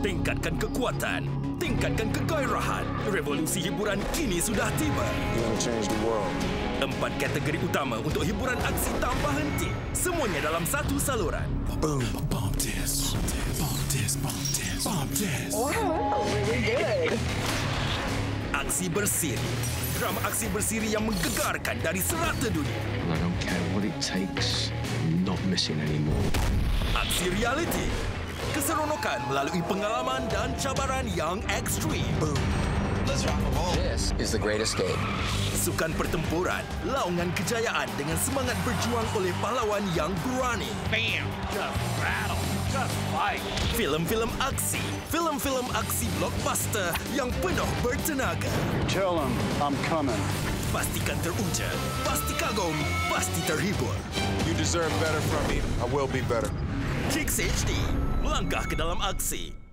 Tingkatkan kekuatan, tingkatkan kegairahan. Revolusi hiburan kini sudah tiba. You change the world. Empat kategori utama untuk hiburan aksi tanpa henti. Semuanya dalam satu saluran. Boom. Bump this. Bump this. Bump this. Bump this. Wow, really good. Aksi bersiri. Drama aksi bersiri yang menggegarkan dari serata dunia. I don't care what it takes. I'm not missing anymore. Aksi reality. Keseronokan melalui pengalaman dan cabaran yang ekstrim. This is the great escape. Sukan pertempuran, laungan kejayaan dengan semangat berjuang oleh pahlawan yang berani. Bam! Just rattle. Just fight. Filem-filem aksi, filem-filem aksi blockbuster yang penuh bertenaga. Tell him I'm coming. Pastikan teruja, pasti kagum, pasti terhibur. You deserve better from me. I will be better. Kicks HD, melangkah ke dalam aksi.